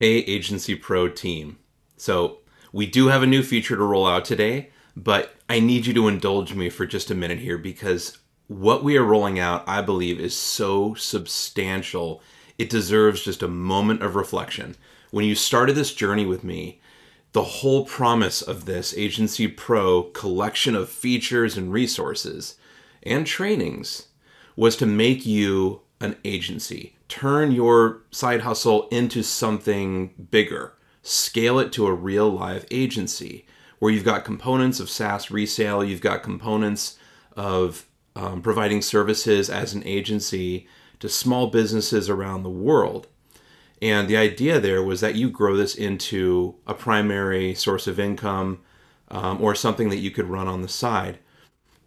Hey, Agency Pro team. So, we do have a new feature to roll out today, but I need you to indulge me for just a minute here because what we are rolling out, I believe, is so substantial. It deserves just a moment of reflection. When you started this journey with me, the whole promise of this Agency Pro collection of features and resources and trainings was to make you an agency turn your side hustle into something bigger, scale it to a real live agency where you've got components of SaaS resale, you've got components of um, providing services as an agency to small businesses around the world. And the idea there was that you grow this into a primary source of income um, or something that you could run on the side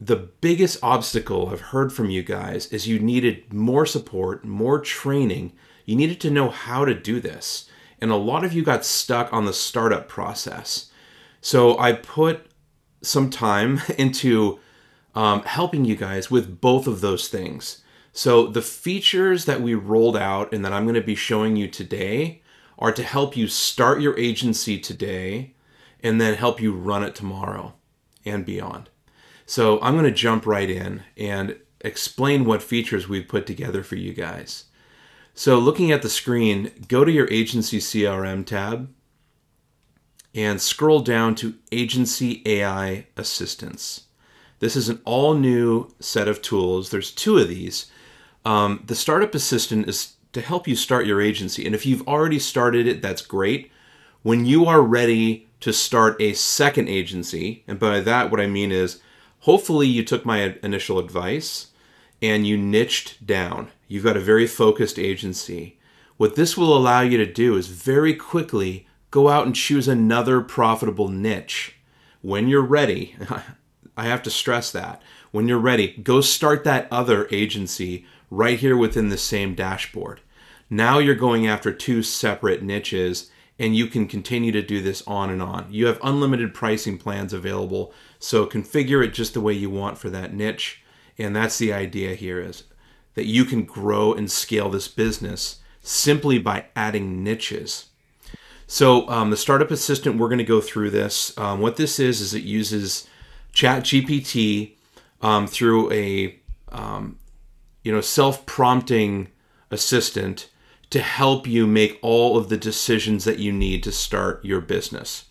the biggest obstacle I've heard from you guys is you needed more support, more training. You needed to know how to do this. And a lot of you got stuck on the startup process. So I put some time into um, helping you guys with both of those things. So the features that we rolled out and that I'm going to be showing you today are to help you start your agency today and then help you run it tomorrow and beyond. So I'm going to jump right in and explain what features we've put together for you guys. So looking at the screen, go to your Agency CRM tab and scroll down to Agency AI Assistants. This is an all new set of tools. There's two of these. Um, the Startup Assistant is to help you start your agency. And if you've already started it, that's great. When you are ready to start a second agency, and by that, what I mean is hopefully you took my initial advice and you niched down. You've got a very focused agency. What this will allow you to do is very quickly go out and choose another profitable niche. When you're ready, I have to stress that. When you're ready, go start that other agency right here within the same dashboard. Now you're going after two separate niches and you can continue to do this on and on. You have unlimited pricing plans available, so configure it just the way you want for that niche. And that's the idea here is that you can grow and scale this business simply by adding niches. So um, the startup assistant, we're going to go through this. Um, what this is is it uses ChatGPT um, through a um, you know self-prompting assistant to help you make all of the decisions that you need to start your business.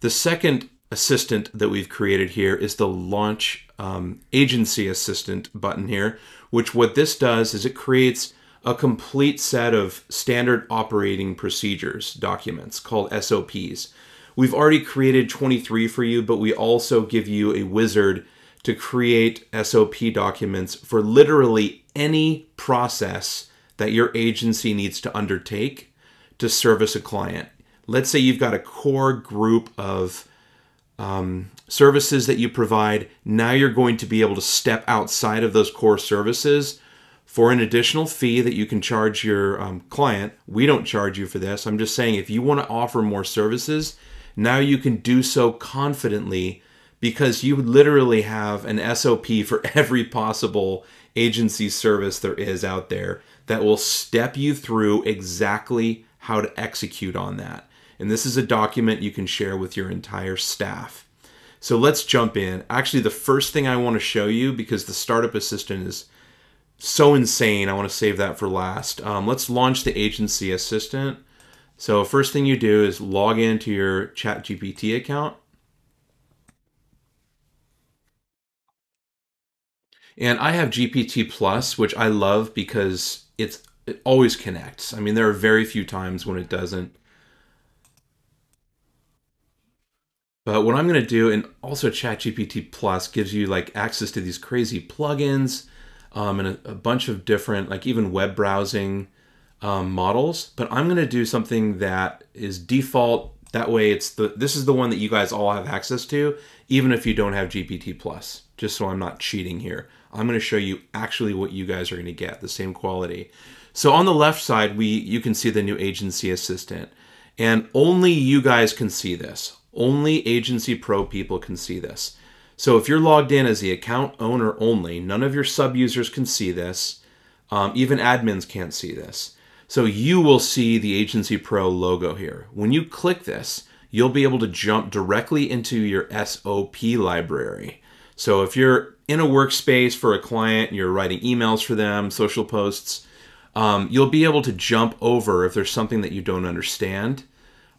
The second assistant that we've created here is the launch um, agency assistant button here, which what this does is it creates a complete set of standard operating procedures documents called SOPs. We've already created 23 for you, but we also give you a wizard to create SOP documents for literally any process that your agency needs to undertake to service a client. Let's say you've got a core group of um, services that you provide. Now you're going to be able to step outside of those core services for an additional fee that you can charge your um, client. We don't charge you for this. I'm just saying if you want to offer more services, now you can do so confidently because you literally have an SOP for every possible agency service there is out there that will step you through exactly how to execute on that. And this is a document you can share with your entire staff. So let's jump in. Actually, the first thing I want to show you, because the Startup Assistant is so insane, I want to save that for last. Um, let's launch the Agency Assistant. So first thing you do is log into your ChatGPT account. And I have GPT Plus, which I love because it's it always connects. I mean, there are very few times when it doesn't. But what I'm going to do, and also ChatGPT Plus gives you like access to these crazy plugins um, and a, a, bunch of different, like even web browsing um, models. But I'm going to do something that is default. That way, it's the this is the one that you guys all have access to, even if you don't have GPT Plus. Just so I'm not cheating here. I'm going to show you actually what you guys are going to get, the same quality. So on the left side, we you can see the new agency assistant. And only you guys can see this. Only Agency Pro people can see this. So if you're logged in as the account owner only, none of your sub users can see this. Um, even admins can't see this. So you will see the Agency Pro logo here. When you click this, you'll be able to jump directly into your SOP library. So if you're in a workspace for a client, you're writing emails for them, social posts, um, you'll be able to jump over if there's something that you don't understand.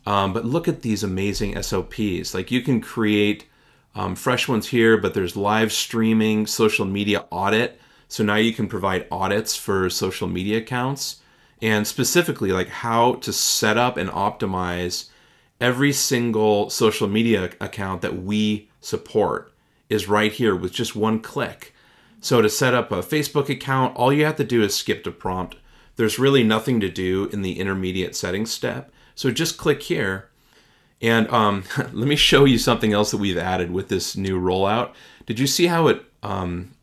Um, but look at these amazing SOPs. Like you can create um, fresh ones here, but there's live streaming, social media audit. So now you can provide audits for social media accounts and specifically like how to set up and optimize every single social media account that we support is right here with just one click. So to set up a Facebook account, all you have to do is skip to prompt. There's really nothing to do in the intermediate settings step. So just click here. And um, let me show you something else that we've added with this new rollout. Did you see how it um,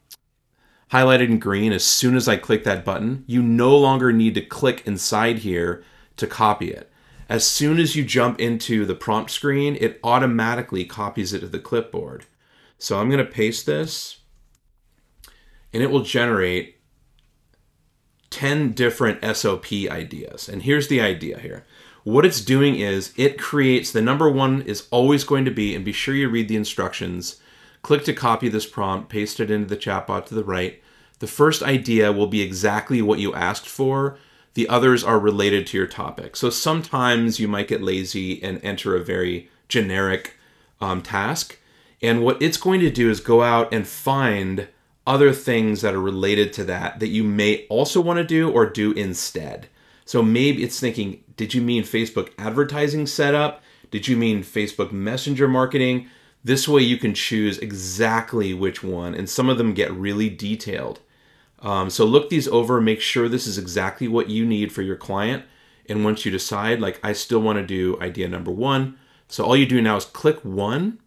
highlighted in green as soon as I click that button? You no longer need to click inside here to copy it. As soon as you jump into the prompt screen, it automatically copies it to the clipboard. So I'm going to paste this and it will generate 10 different SOP ideas. And here's the idea here. What it's doing is it creates the number one is always going to be, and be sure you read the instructions. Click to copy this prompt, paste it into the chatbot to the right. The first idea will be exactly what you asked for. The others are related to your topic. So sometimes you might get lazy and enter a very generic um, task. And what it's going to do is go out and find other things that are related to that that you may also want to do or do instead. So maybe it's thinking, did you mean Facebook advertising setup? Did you mean Facebook Messenger marketing? This way you can choose exactly which one, and some of them get really detailed. Um, so look these over, make sure this is exactly what you need for your client. And once you decide, like I still want to do idea number one, so all you do now is click one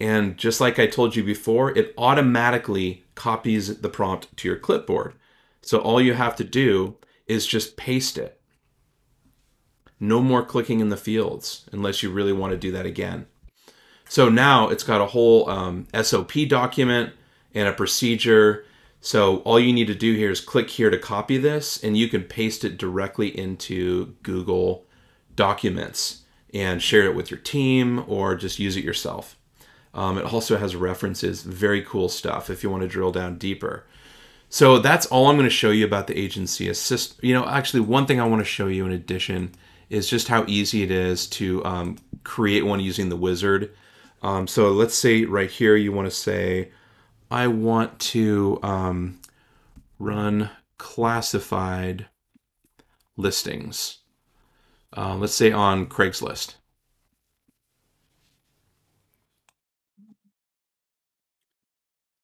and just like I told you before, it automatically copies the prompt to your clipboard. So all you have to do is just paste it. No more clicking in the fields unless you really want to do that again. So now it's got a whole um, SOP document and a procedure. So all you need to do here is click here to copy this and you can paste it directly into Google Documents and share it with your team or just use it yourself. Um, it also has references, very cool stuff if you want to drill down deeper. So that's all I'm going to show you about the agency assist. You know, actually, one thing I want to show you in addition is just how easy it is to um, create one using the wizard. Um, so let's say right here you want to say, I want to um, run classified listings. Uh, let's say on Craigslist.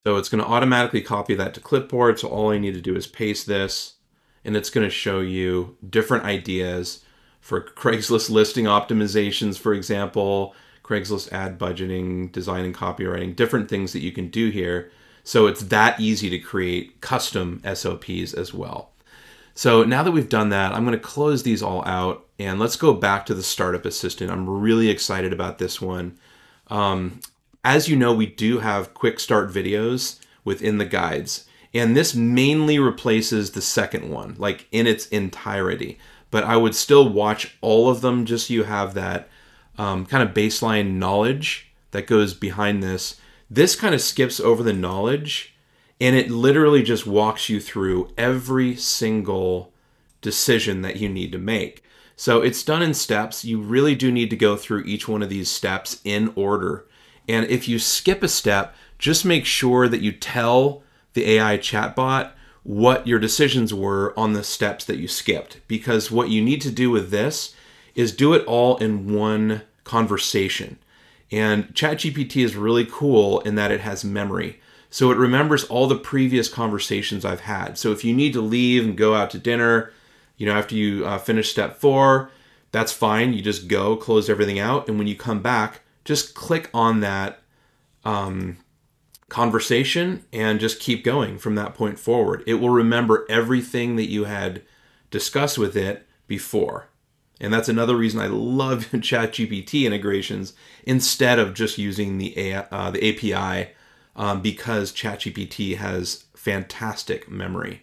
So it's going to automatically copy that to clipboard. So all I need to do is paste this and it's going to show you different ideas for Craigslist listing optimizations, for example, Craigslist ad budgeting, design and copywriting, different things that you can do here. So it's that easy to create custom SOPs as well. So now that we've done that, I'm going to close these all out and let's go back to the Startup Assistant. I'm really excited about this one. Um, as you know, we do have quick start videos within the guides, and this mainly replaces the second one, like in its entirety. But I would still watch all of them just so you have that um, kind of baseline knowledge that goes behind this. This kind of skips over the knowledge and it literally just walks you through every single decision that you need to make. So it's done in steps. You really do need to go through each one of these steps in order and if you skip a step, just make sure that you tell the AI chatbot what your decisions were on the steps that you skipped. Because what you need to do with this is do it all in one conversation. And ChatGPT is really cool in that it has memory. So it remembers all the previous conversations I've had. So if you need to leave and go out to dinner, you know, after you uh, finish step four, that's fine. You just go, close everything out. And when you come back, just click on that um, conversation and just keep going from that point forward. It will remember everything that you had discussed with it before. And that's another reason I love ChatGPT integrations instead of just using the, A, uh, the API um, because ChatGPT has fantastic memory.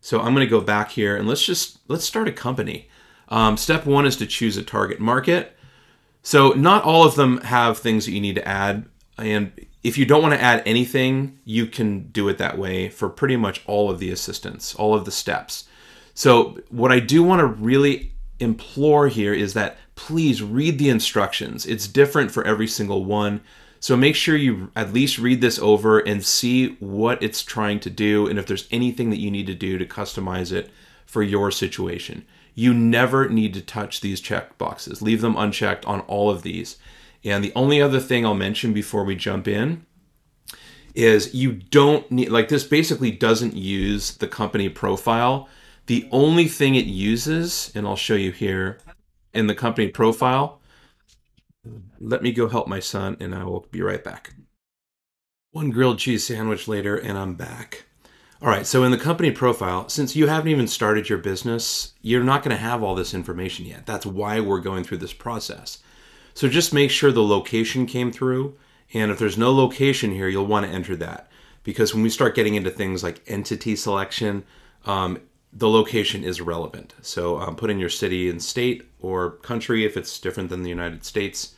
So I'm going to go back here and let's just let's start a company. Um, step one is to choose a target market. So not all of them have things that you need to add. And if you don't want to add anything, you can do it that way for pretty much all of the assistants, all of the steps. So what I do want to really implore here is that please read the instructions. It's different for every single one. So make sure you at least read this over and see what it's trying to do and if there's anything that you need to do to customize it for your situation. You never need to touch these check boxes. Leave them unchecked on all of these. And the only other thing I'll mention before we jump in is you don't need, like this basically doesn't use the company profile. The only thing it uses, and I'll show you here in the company profile, let me go help my son and I will be right back. One grilled cheese sandwich later and I'm back. All right, so in the company profile, since you haven't even started your business, you're not going to have all this information yet. That's why we're going through this process. So just make sure the location came through. And if there's no location here, you'll want to enter that. Because when we start getting into things like entity selection, um, the location is relevant. So um, put in your city and state or country if it's different than the United States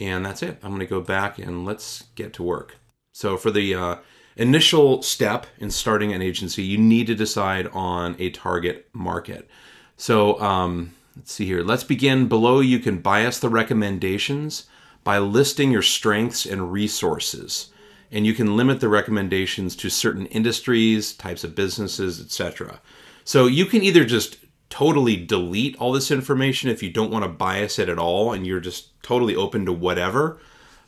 and that's it. I'm going to go back and let's get to work. So for the uh, initial step in starting an agency, you need to decide on a target market. So um, let's see here. Let's begin below. You can bias the recommendations by listing your strengths and resources. And you can limit the recommendations to certain industries, types of businesses, etc. So you can either just totally delete all this information if you don't want to bias it at all and you're just totally open to whatever.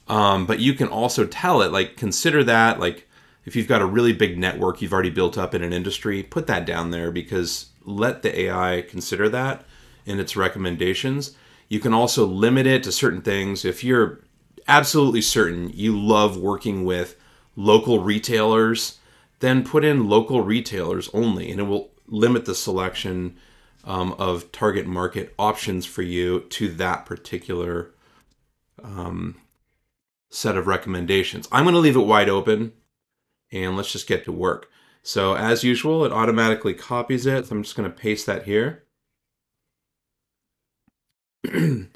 Um, but you can also tell it, like, consider that, like, if you've got a really big network you've already built up in an industry, put that down there because let the AI consider that in its recommendations. You can also limit it to certain things. If you're absolutely certain you love working with local retailers, then put in local retailers only, and it will limit the selection um, of target market options for you to that particular um, set of recommendations. I'm going to leave it wide open and let's just get to work. So as usual, it automatically copies it. So I'm just going to paste that here.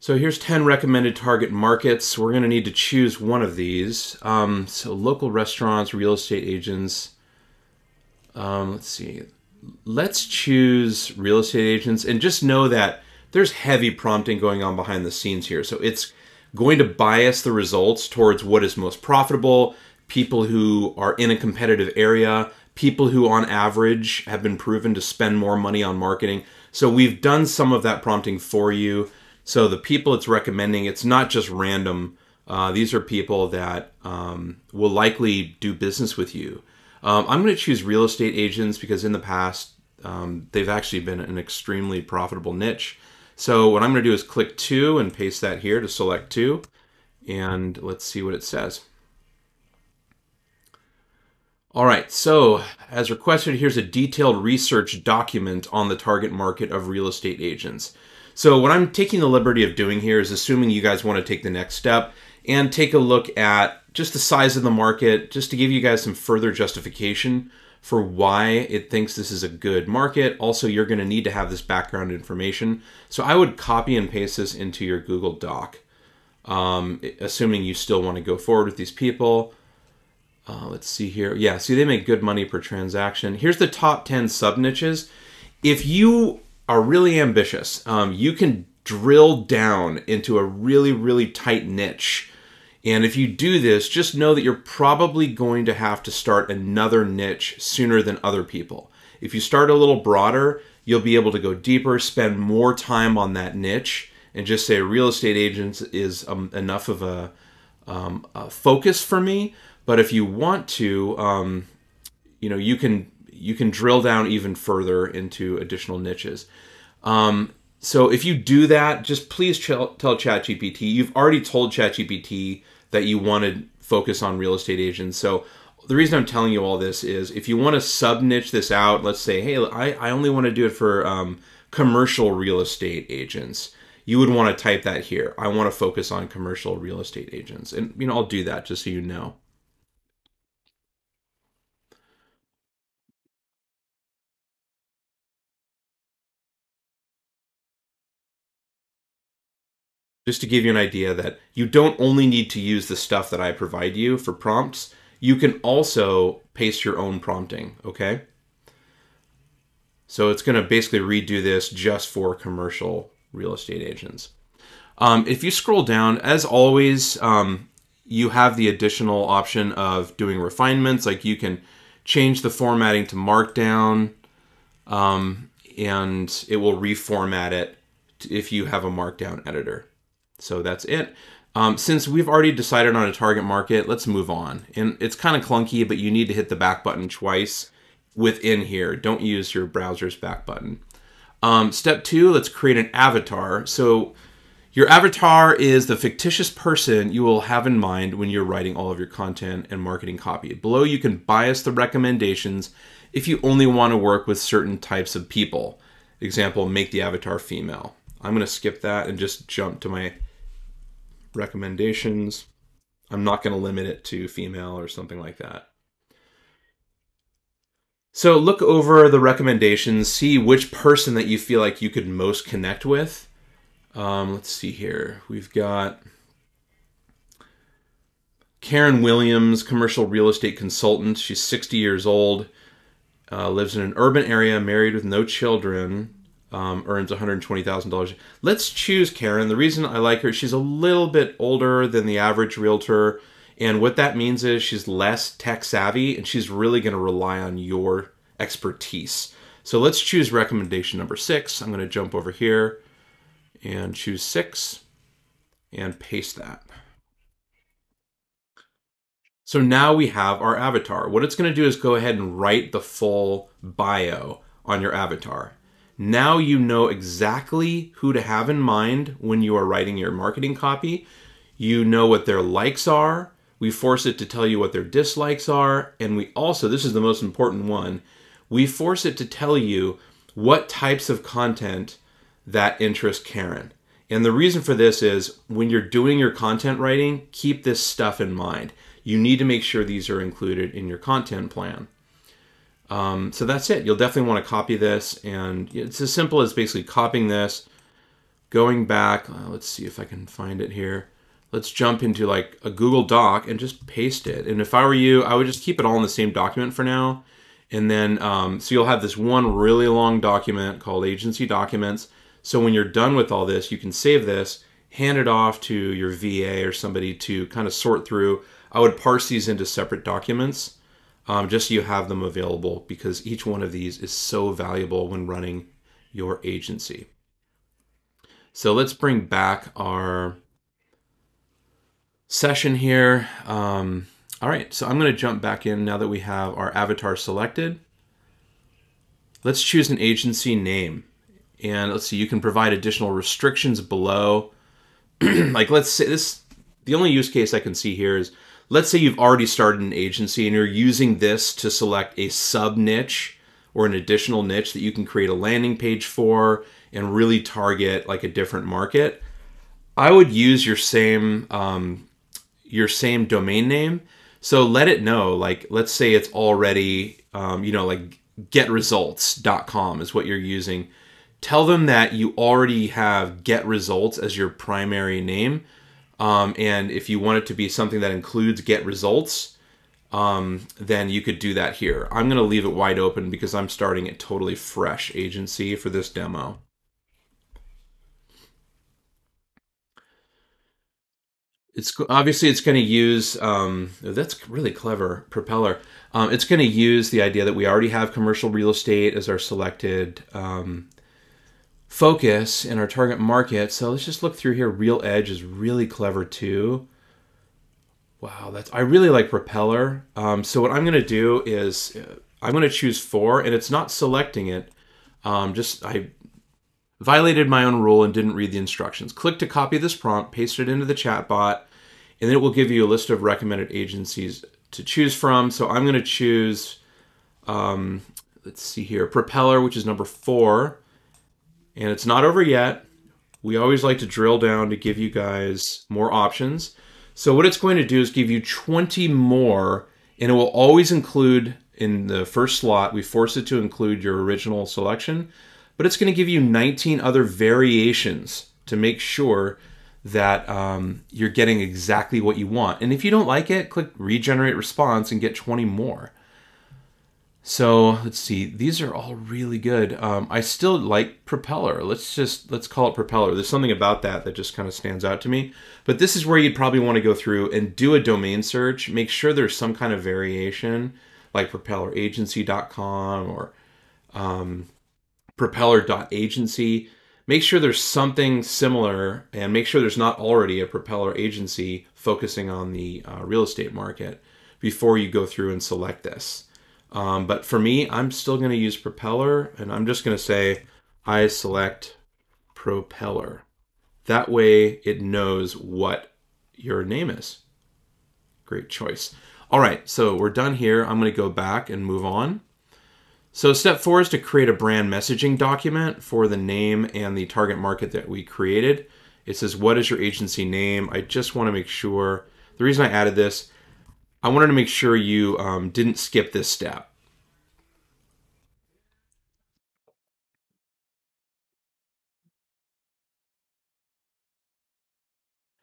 so here's 10 recommended target markets. We're going to need to choose one of these. Um, so local restaurants, real estate agents. Um, let's see let's choose real estate agents and just know that there's heavy prompting going on behind the scenes here. So it's going to bias the results towards what is most profitable, people who are in a competitive area, people who on average have been proven to spend more money on marketing. So we've done some of that prompting for you. So the people it's recommending, it's not just random. Uh, these are people that um, will likely do business with you. Um, I'm going to choose real estate agents because in the past um, they've actually been an extremely profitable niche. So what I'm going to do is click 2 and paste that here to select 2. And let's see what it says. All right, so as requested, here's a detailed research document on the target market of real estate agents. So what I'm taking the liberty of doing here is assuming you guys want to take the next step and take a look at just the size of the market, just to give you guys some further justification for why it thinks this is a good market. Also, you're going to need to have this background information. So I would copy and paste this into your Google Doc, um, assuming you still want to go forward with these people. Uh, let's see here. Yeah, see, they make good money per transaction. Here's the top 10 sub niches. If you are really ambitious, um, you can drill down into a really, really tight niche and if you do this, just know that you're probably going to have to start another niche sooner than other people. If you start a little broader, you'll be able to go deeper, spend more time on that niche, and just say real estate agents is um, enough of a, um, a, focus for me. But if you want to, um, you know, you can you can drill down even further into additional niches. Um, so if you do that, just please tell ChatGPT. You've already told ChatGPT that you want to focus on real estate agents. So the reason I'm telling you all this is if you want to sub niche this out, let's say, hey, I, I only want to do it for um, commercial real estate agents. You would want to type that here. I want to focus on commercial real estate agents. And, you know, I'll do that just so you know. Just to give you an idea that you don't only need to use the stuff that I provide you for prompts, you can also paste your own prompting, okay? So it's going to basically redo this just for commercial real estate agents. Um, if you scroll down, as always, um, you have the additional option of doing refinements. Like you can change the formatting to Markdown, um, and it will reformat it if you have a Markdown editor. So that's it. Um, since we've already decided on a target market, let's move on. And it's kind of clunky, but you need to hit the back button twice within here. Don't use your browser's back button. Um, step two, let's create an avatar. So your avatar is the fictitious person you will have in mind when you're writing all of your content and marketing copy. Below, you can bias the recommendations if you only want to work with certain types of people. Example, make the avatar female. I'm going to skip that and just jump to my recommendations. I'm not going to limit it to female or something like that. So look over the recommendations, see which person that you feel like you could most connect with. Um, let's see here. We've got Karen Williams, commercial real estate consultant. She's 60 years old, uh, lives in an urban area, married with no children um, earns $120,000. Let's choose Karen. The reason I like her, she's a little bit older than the average realtor. And what that means is she's less tech savvy and she's really going to rely on your expertise. So let's choose recommendation number six. I'm going to jump over here and choose six and paste that. So now we have our avatar. What it's going to do is go ahead and write the full bio on your avatar. Now you know exactly who to have in mind when you are writing your marketing copy. You know what their likes are. We force it to tell you what their dislikes are. And we also, this is the most important one, we force it to tell you what types of content that interest Karen. And the reason for this is when you're doing your content writing, keep this stuff in mind. You need to make sure these are included in your content plan. Um, so that's it. You'll definitely want to copy this, and it's as simple as basically copying this, going back. Uh, let's see if I can find it here. Let's jump into like a Google Doc and just paste it. And if I were you, I would just keep it all in the same document for now. And then, um, so you'll have this one really long document called agency documents. So when you're done with all this, you can save this, hand it off to your VA or somebody to kind of sort through. I would parse these into separate documents um, just so you have them available because each one of these is so valuable when running your agency. So let's bring back our session here. Um, all right, so I'm going to jump back in now that we have our avatar selected. Let's choose an agency name. And let's see, you can provide additional restrictions below. like let's say this, the only use case I can see here is let's say you've already started an agency and you're using this to select a sub niche or an additional niche that you can create a landing page for and really target like a different market. I would use your same um, your same domain name. So let it know, like let's say it's already, um, you know, like getresults.com is what you're using. Tell them that you already have get results as your primary name um, and if you want it to be something that includes get results, um, then you could do that here. I'm going to leave it wide open because I'm starting a totally fresh agency for this demo. It's obviously it's going to use um, that's really clever propeller. Um, it's going to use the idea that we already have commercial real estate as our selected um, focus in our target market. So let's just look through here. Real Edge is really clever too. Wow, that's I really like Propeller. Um, so what I'm going to do is uh, I'm going to choose four, and it's not selecting it. Um, just I violated my own rule and didn't read the instructions. Click to copy this prompt, paste it into the chat bot, and then it will give you a list of recommended agencies to choose from. So I'm going to choose, um, let's see here, Propeller, which is number four. And it's not over yet. We always like to drill down to give you guys more options. So what it's going to do is give you 20 more, and it will always include in the first slot, we force it to include your original selection, but it's going to give you 19 other variations to make sure that um, you're getting exactly what you want. And if you don't like it, click regenerate response and get 20 more. So let's see, these are all really good. Um, I still like Propeller. Let's just, let's call it Propeller. There's something about that that just kind of stands out to me. But this is where you'd probably want to go through and do a domain search. Make sure there's some kind of variation like propelleragency.com or um, propeller.agency. Make sure there's something similar and make sure there's not already a propeller agency focusing on the uh, real estate market before you go through and select this. Um, but for me, I'm still going to use propeller and I'm just going to say I select propeller. That way it knows what your name is. Great choice. All right, so we're done here. I'm going to go back and move on. So step four is to create a brand messaging document for the name and the target market that we created. It says, what is your agency name? I just want to make sure, the reason I added this I wanted to make sure you um, didn't skip this step.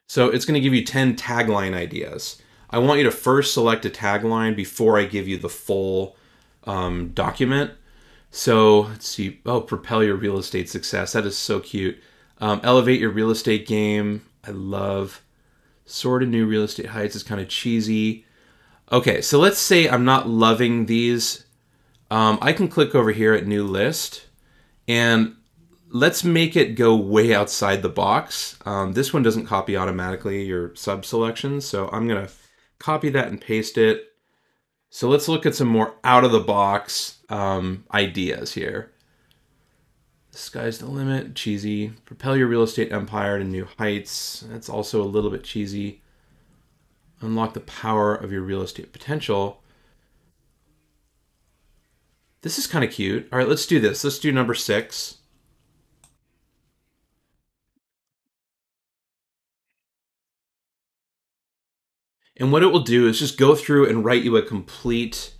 So it's going to give you 10 tagline ideas. I want you to first select a tagline before I give you the full um, document. So let's see. Oh, propel your real estate success. That is so cute. Um, elevate your real estate game. I love. Sort of new real estate heights is kind of cheesy. Okay, so let's say I'm not loving these. Um, I can click over here at new list and let's make it go way outside the box. Um, this one doesn't copy automatically your sub selections, so I'm gonna copy that and paste it. So let's look at some more out of the box um, ideas here. The sky's the limit, cheesy. Propel your real estate empire to new heights. That's also a little bit cheesy unlock the power of your real estate potential. This is kind of cute. All right, let's do this. Let's do number six. And what it will do is just go through and write you a complete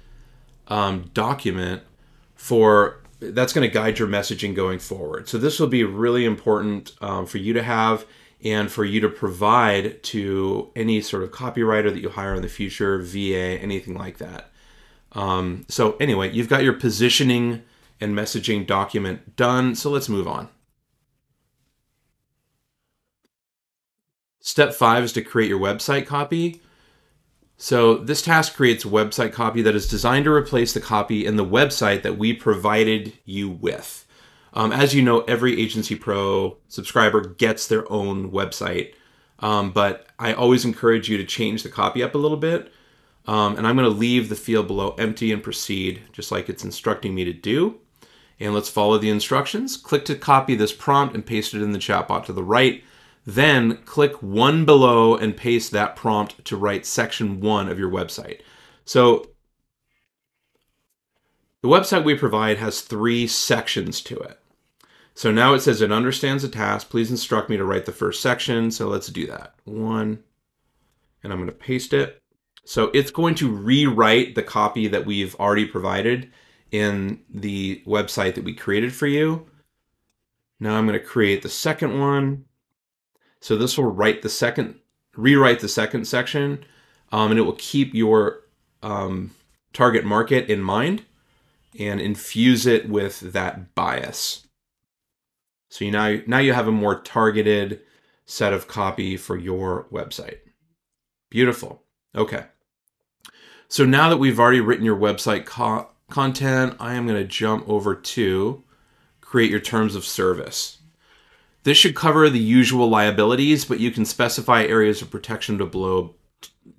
um, document for that's going to guide your messaging going forward. So this will be really important um, for you to have and for you to provide to any sort of copywriter that you hire in the future, VA, anything like that. Um, so anyway, you've got your positioning and messaging document done. So let's move on. Step five is to create your website copy. So this task creates a website copy that is designed to replace the copy in the website that we provided you with. Um, as you know, every Agency Pro subscriber gets their own website, um, but I always encourage you to change the copy up a little bit. Um, and I'm going to leave the field below empty and proceed, just like it's instructing me to do. And let's follow the instructions. Click to copy this prompt and paste it in the chatbot to the right. Then click one below and paste that prompt to write section one of your website. So the website we provide has three sections to it. So now it says it understands the task. Please instruct me to write the first section. So let's do that. One, and I'm going to paste it. So it's going to rewrite the copy that we've already provided in the website that we created for you. Now I'm going to create the second one. So this will write the second, rewrite the second section, um, and it will keep your um, target market in mind and infuse it with that bias. So you now, now you have a more targeted set of copy for your website. Beautiful. Okay. So now that we've already written your website co content, I am going to jump over to create your terms of service. This should cover the usual liabilities, but you can specify areas of protection to below,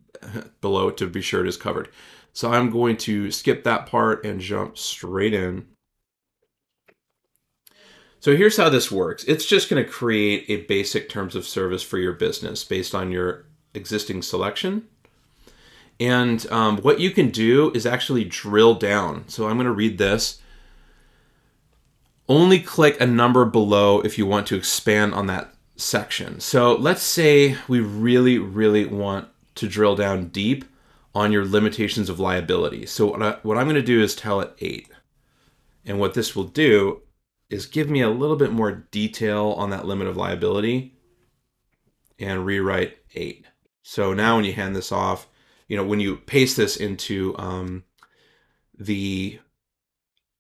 below to be sure it is covered. So I'm going to skip that part and jump straight in so here's how this works. It's just going to create a basic terms of service for your business based on your existing selection. And um, what you can do is actually drill down. So I'm going to read this. Only click a number below if you want to expand on that section. So let's say we really, really want to drill down deep on your limitations of liability. So what, I, what I'm going to do is tell it 8. And what this will do is give me a little bit more detail on that limit of liability. and rewrite 8. So now when you hand this off, you know, when you paste this into um, the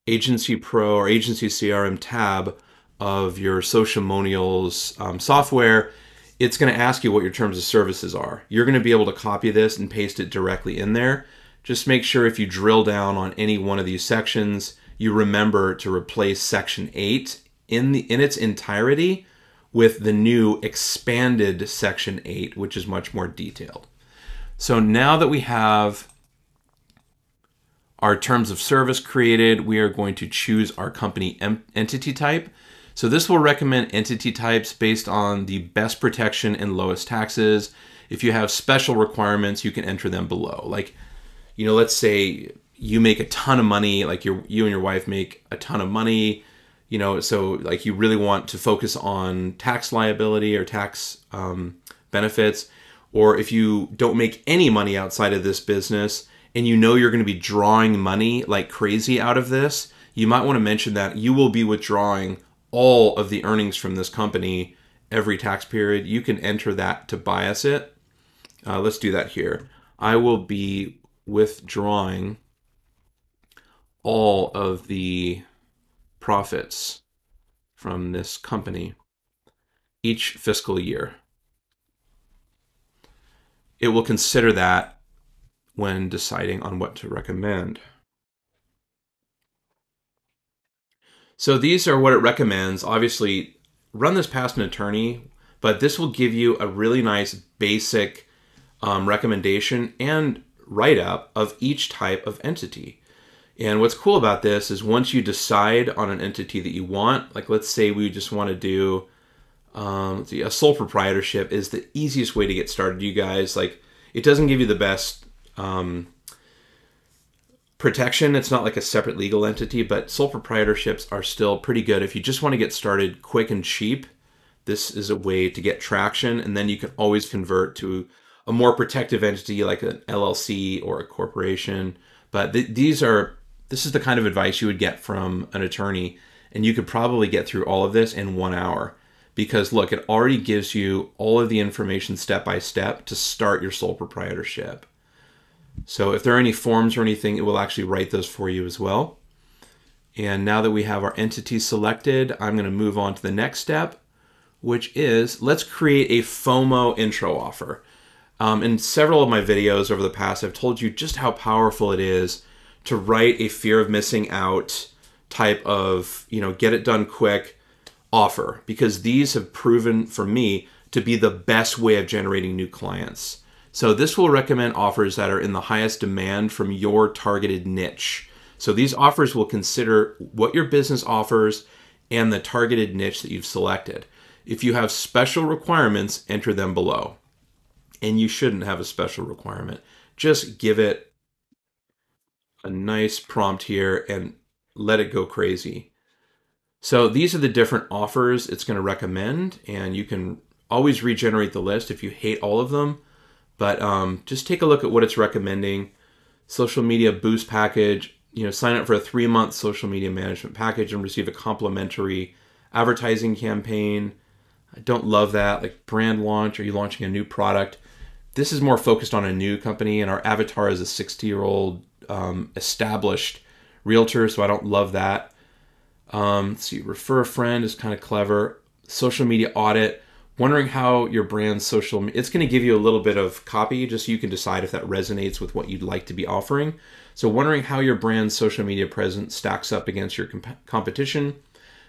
Agency Pro or Agency CRM tab of your Sociamonials um, software, it's going to ask you what your terms of services are. You're going to be able to copy this and paste it directly in there. Just make sure if you drill down on any one of these sections, you remember to replace section 8 in the in its entirety with the new expanded section 8, which is much more detailed. So now that we have our terms of service created, we are going to choose our company entity type. So this will recommend entity types based on the best protection and lowest taxes. If you have special requirements, you can enter them below. Like, you know, let's say you make a ton of money, like you you and your wife make a ton of money, you know, so like you really want to focus on tax liability or tax um, benefits, or if you don't make any money outside of this business and you know you're going to be drawing money like crazy out of this, you might want to mention that you will be withdrawing all of the earnings from this company every tax period. You can enter that to bias it. Uh, let's do that here. I will be withdrawing all of the profits from this company each fiscal year. It will consider that when deciding on what to recommend. So these are what it recommends. Obviously, run this past an attorney, but this will give you a really nice basic um, recommendation and write up of each type of entity. And what's cool about this is once you decide on an entity that you want, like let's say we just want to do um, see, a sole proprietorship is the easiest way to get started, you guys. Like it doesn't give you the best um, protection. It's not like a separate legal entity, but sole proprietorships are still pretty good. If you just want to get started quick and cheap, this is a way to get traction. And then you can always convert to a more protective entity like an LLC or a corporation. But th- these are, this is the kind of advice you would get from an attorney. And you could probably get through all of this in one hour because look, it already gives you all of the information step by step to start your sole proprietorship. So if there are any forms or anything, it will actually write those for you as well. And now that we have our entity selected, I'm going to move on to the next step, which is let's create a FOMO intro offer. Um, in several of my videos over the past, I've told you just how powerful it is to write a fear of missing out type of, you know, get it done quick offer because these have proven for me to be the best way of generating new clients. So this will recommend offers that are in the highest demand from your targeted niche. So these offers will consider what your business offers and the targeted niche that you've selected. If you have special requirements, enter them below. And you shouldn't have a special requirement. Just give it a nice prompt here and let it go crazy. So these are the different offers it's going to recommend, and you can always regenerate the list if you hate all of them. But um, just take a look at what it's recommending. Social media boost package. You know, sign up for a three month social media management package and receive a complimentary advertising campaign. I don't love that. Like brand launch, are you launching a new product? This is more focused on a new company, and our avatar is a 60 year old um, established realtor, so I don't love that. Um, let's see, refer a friend is kind of clever. Social media audit wondering how your brand's social it's going to give you a little bit of copy just so you can decide if that resonates with what you'd like to be offering so wondering how your brand's social media presence stacks up against your comp- competition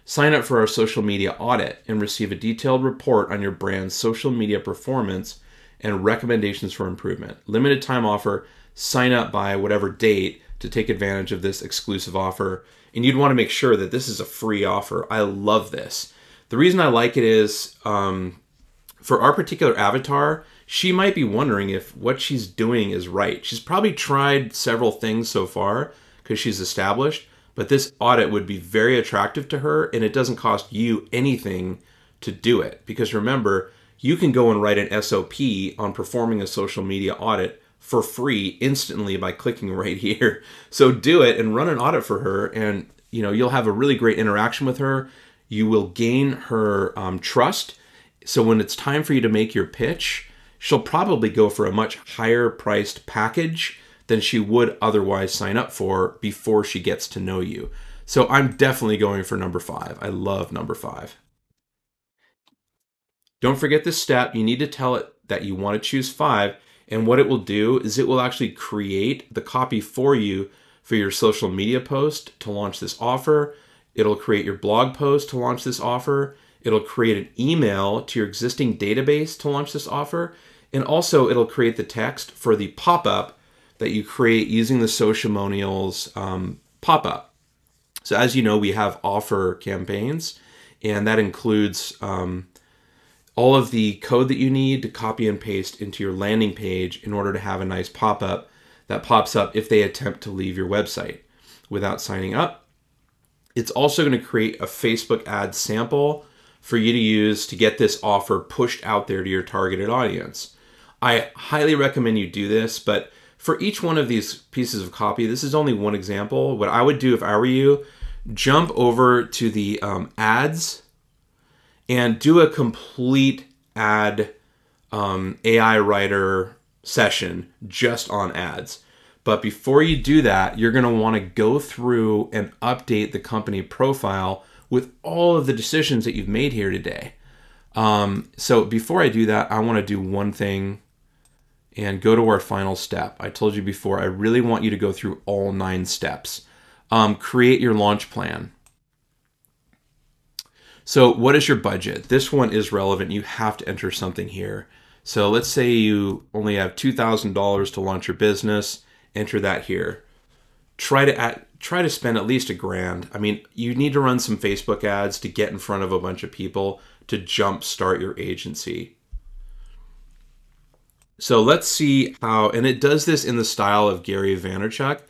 sign up for our social media audit and receive a detailed report on your brand's social media performance and recommendations for improvement limited time offer sign up by whatever date to take advantage of this exclusive offer and you'd want to make sure that this is a free offer i love this the reason I like it is um, for our particular avatar, she might be wondering if what she's doing is right. She's probably tried several things so far because she's established, but this audit would be very attractive to her and it doesn't cost you anything to do it. Because remember, you can go and write an SOP on performing a social media audit for free instantly by clicking right here. So do it and run an audit for her and you know, you'll have a really great interaction with her you will gain her um, trust. So when it's time for you to make your pitch, she'll probably go for a much higher priced package than she would otherwise sign up for before she gets to know you. So I'm definitely going for number five. I love number five. Don't forget this step. You need to tell it that you want to choose five. And what it will do is it will actually create the copy for you for your social media post to launch this offer. It'll create your blog post to launch this offer. It'll create an email to your existing database to launch this offer. And also, it'll create the text for the pop up that you create using the Sociamonials um, pop up. So, as you know, we have offer campaigns, and that includes um, all of the code that you need to copy and paste into your landing page in order to have a nice pop up that pops up if they attempt to leave your website without signing up. It's also going to create a Facebook ad sample for you to use to get this offer pushed out there to your targeted audience. I highly recommend you do this, but for each one of these pieces of copy, this is only one example. What I would do if I were you, jump over to the um, ads and do a complete ad um, AI writer session just on ads. But before you do that, you're going to want to go through and update the company profile with all of the decisions that you've made here today. Um, so before I do that, I want to do one thing and go to our final step. I told you before, I really want you to go through all nine steps. Um, create your launch plan. So what is your budget? This one is relevant. You have to enter something here. So let's say you only have $2,000 to launch your business, enter that here. Try to at, try to spend at least a grand. I mean, you need to run some Facebook ads to get in front of a bunch of people to jump start your agency. So let's see how, and it does this in the style of Gary Vaynerchuk,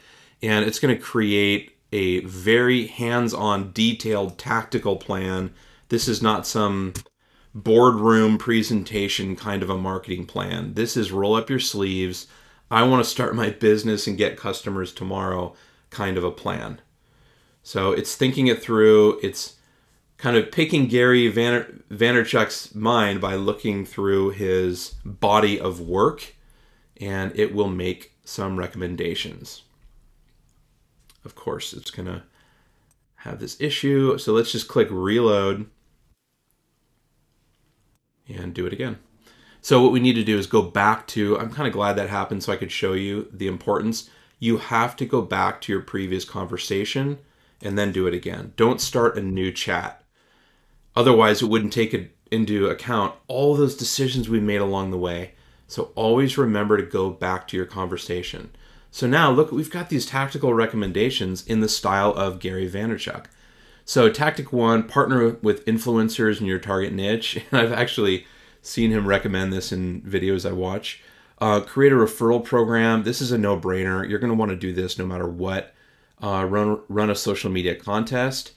and it's going to create a very hands-on, detailed, tactical plan. This is not some boardroom presentation kind of a marketing plan. This is roll up your sleeves. I want to start my business and get customers tomorrow kind of a plan. So it's thinking it through. It's kind of picking Gary Vaner, Vaynerchuk's mind by looking through his body of work, and it will make some recommendations of course, it's going to have this issue. So let's just click reload and do it again. So what we need to do is go back to, I'm kind of glad that happened so I could show you the importance. You have to go back to your previous conversation and then do it again. Don't start a new chat. Otherwise, it wouldn't take it into account all those decisions we made along the way. So always remember to go back to your conversation. So now look, we've got these tactical recommendations in the style of Gary Vaynerchuk. So tactic one, partner with influencers in your target niche. And I've actually seen him recommend this in videos I watch. Uh, create a referral program. This is a no-brainer. You're going to want to do this no matter what. Uh, run run a social media contest.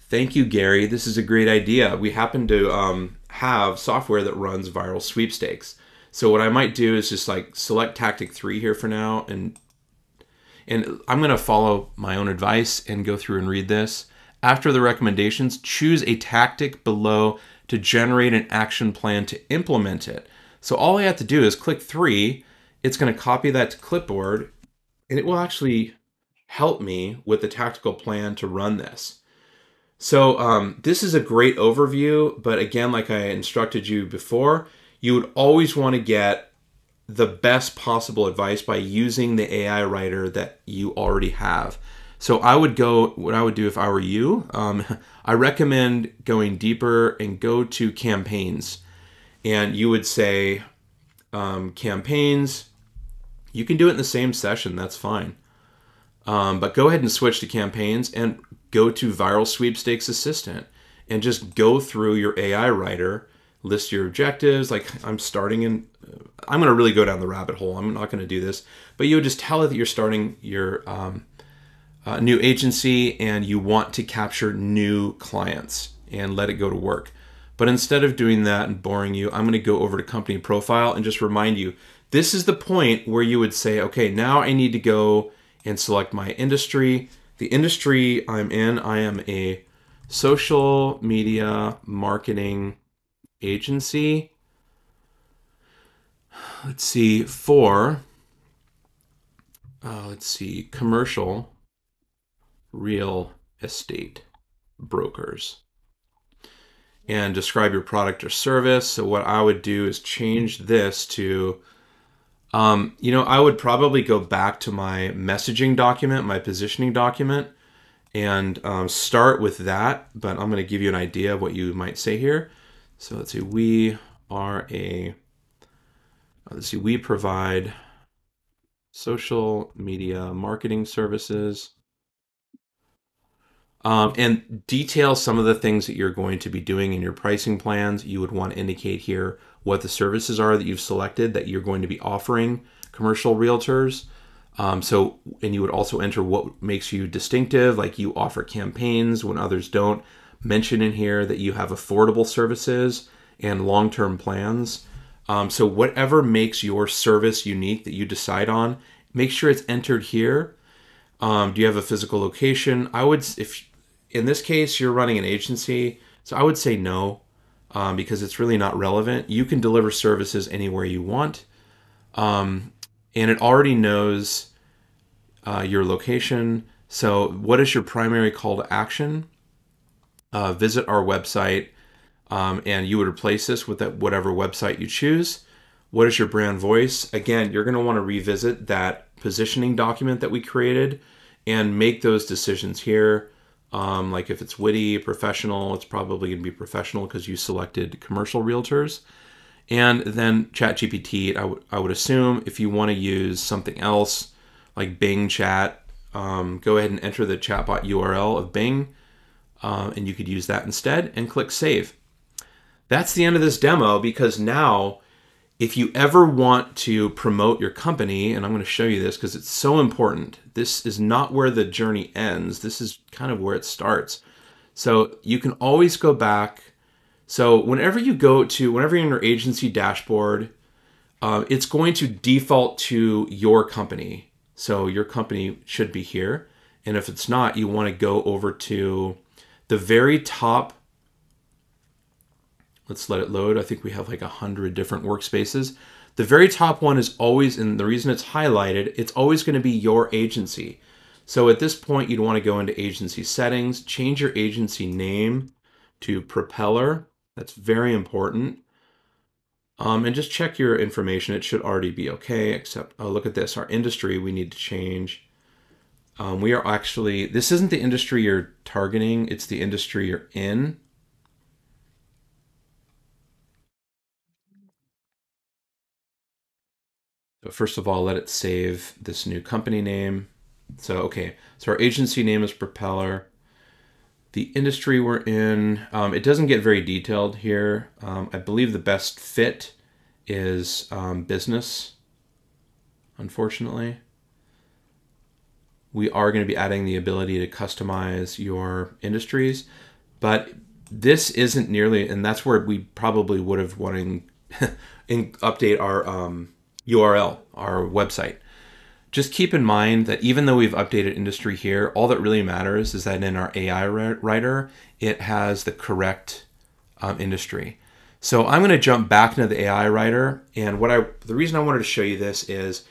Thank you, Gary. This is a great idea. We happen to um, have software that runs viral sweepstakes. So what I might do is just like select tactic three here for now and and I'm going to follow my own advice and go through and read this. After the recommendations, choose a tactic below to generate an action plan to implement it. So all I have to do is click three. It's going to copy that to clipboard and it will actually help me with the tactical plan to run this. So um, this is a great overview, but again, like I instructed you before, you would always want to get the best possible advice by using the AI writer that you already have. So I would go, what I would do if I were you, um, I recommend going deeper and go to campaigns. And you would say, um, campaigns, you can do it in the same session, that's fine. Um, but go ahead and switch to campaigns and go to Viral Sweepstakes Assistant and just go through your AI writer list your objectives. Like I'm starting in, I'm going to really go down the rabbit hole. I'm not going to do this, but you would just tell it that you're starting your um, uh, new agency and you want to capture new clients and let it go to work. But instead of doing that and boring you, I'm going to go over to company profile and just remind you this is the point where you would say, okay, now I need to go and select my industry. The industry I'm in, I am a social media marketing agency. Let's see, four. uh, let's see, commercial real estate brokers. And describe your product or service. So, what I would do is change this to, um, you know, I would probably go back to my messaging document, my positioning document, and um, start with that. But I'm going to give you an idea of what you might say here. So let's see, we are a, uh, let's see, we provide social media marketing services. Um, and detail some of the things that you're going to be doing in your pricing plans. You would want to indicate here what the services are that you've selected that you're going to be offering commercial realtors. Um, so, and you would also enter what makes you distinctive, like you offer campaigns when others don't. Mention in here that you have affordable services and long term plans. Um, so, whatever makes your service unique that you decide on, make sure it's entered here. Um, do you have a physical location? I would, if in this case you're running an agency, so I would say no um, because it's really not relevant. You can deliver services anywhere you want. Um, and it already knows uh, your location. So, what is your primary call to action? Uh, visit our website, um, and you would replace this with that whatever website you choose. What is your brand voice? Again, you're going to want to revisit that positioning document that we created and make those decisions here. Um, like if it's witty, professional, it's probably going to be professional because you selected commercial realtors. And then ChatGPT, I, w- I would assume if you want to use something else like Bing Chat, um, go ahead and enter the chatbot URL of Bing, uh, and you could use that instead and click Save. That's the end of this demo because now, if you ever want to promote your company, and I'm going to show you this because it's so important, this is not where the journey ends. This is kind of where it starts. So you can always go back so whenever you go to, whenever you're in your agency dashboard, uh, it's going to default to your company. So your company should be here. And if it's not, you want to go over to the very top. Let's let it load. I think we have like a hundred different workspaces. The very top one is always, and the reason it's highlighted, it's always going to be your agency. So at this point, you'd want to go into agency settings, change your agency name to Propeller that's very important. Um, and just check your information. It should already be okay, except, oh, look at this. Our industry, we need to change. Um, we are actually, this isn't the industry you're targeting, it's the industry you're in. So first of all, let it save this new company name. So, okay, so our agency name is Propeller the industry we're in, um, it doesn't get very detailed here. Um, I believe the best fit is um, business, unfortunately. We are going to be adding the ability to customize your industries, but this isn't nearly, and that's where we probably would have wanted to update our URL, um, our website just keep in mind that even though we've updated industry here, all that really matters is that in our AI writer, it has the correct um, industry. So I'm going to jump back into the AI writer. And what I, the reason I wanted to show you this is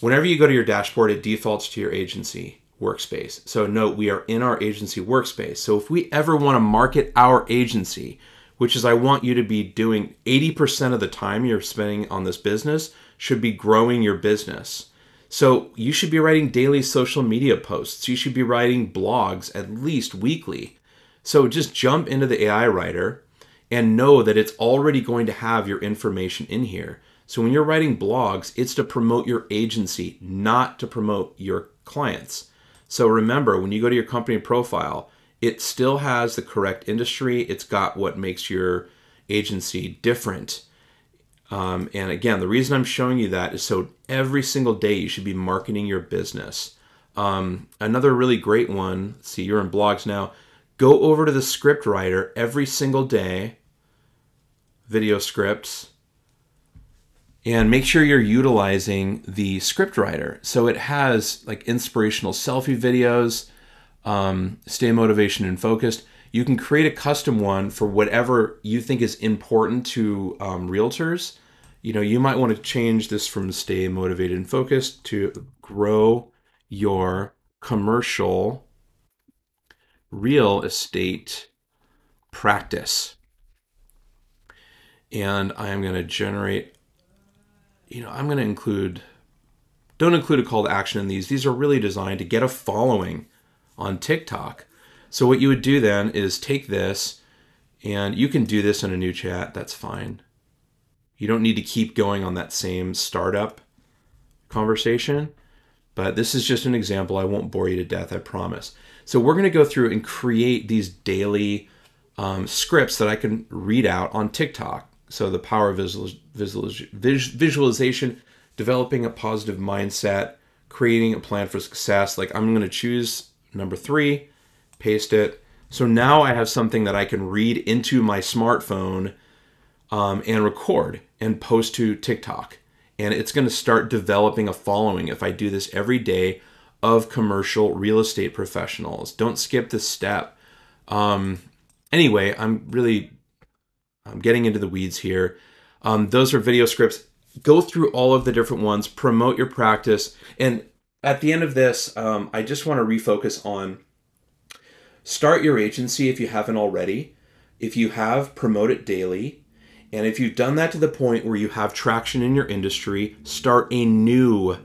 whenever you go to your dashboard, it defaults to your agency workspace. So note we are in our agency workspace. So if we ever want to market our agency, which is I want you to be doing 80% of the time you're spending on this business should be growing your business. So you should be writing daily social media posts. You should be writing blogs at least weekly. So just jump into the AI writer and know that it's already going to have your information in here. So when you're writing blogs, it's to promote your agency, not to promote your clients. So remember, when you go to your company profile, it still has the correct industry. It's got what makes your agency different. Um, and again, the reason I'm showing you that is so every single day you should be marketing your business. Um, another really great one, see, you're in blogs now. Go over to the script writer every single day, video scripts, and make sure you're utilizing the script writer. So it has like inspirational selfie videos, um, stay motivation and focused. You can create a custom one for whatever you think is important to um, realtors. You know, you might want to change this from stay motivated and focused to grow your commercial real estate practice. And I am going to generate, you know, I'm going to include, don't include a call to action in these. These are really designed to get a following on TikTok. So what you would do then is take this and you can do this in a new chat. That's fine. You don't need to keep going on that same startup conversation. But this is just an example. I won't bore you to death, I promise. So we're going to go through and create these daily um, scripts that I can read out on TikTok. So the power of visual, visual, visualization, developing a positive mindset, creating a plan for success. Like I'm going to choose number three, paste it. So now I have something that I can read into my smartphone um, and record and post to TikTok. And it's going to start developing a following if I do this every day of commercial real estate professionals. Don't skip this step. Um, anyway, I'm really I'm getting into the weeds here. Um, those are video scripts. Go through all of the different ones, promote your practice. And at the end of this, um, I just want to refocus on start your agency if you haven't already. If you have, promote it daily. And if you've done that to the point where you have traction in your industry, start a new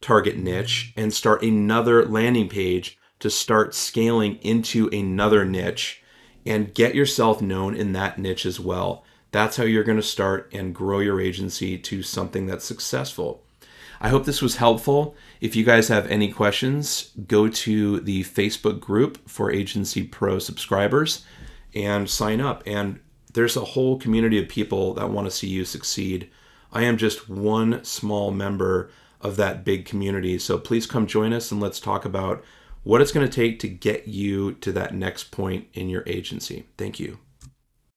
target niche and start another landing page to start scaling into another niche and get yourself known in that niche as well. That's how you're going to start and grow your agency to something that's successful. I hope this was helpful. If you guys have any questions, go to the Facebook group for Agency Pro subscribers and sign up. And there's a whole community of people that want to see you succeed. I am just one small member of that big community. So please come join us and let's talk about what it's going to take to get you to that next point in your agency. Thank you.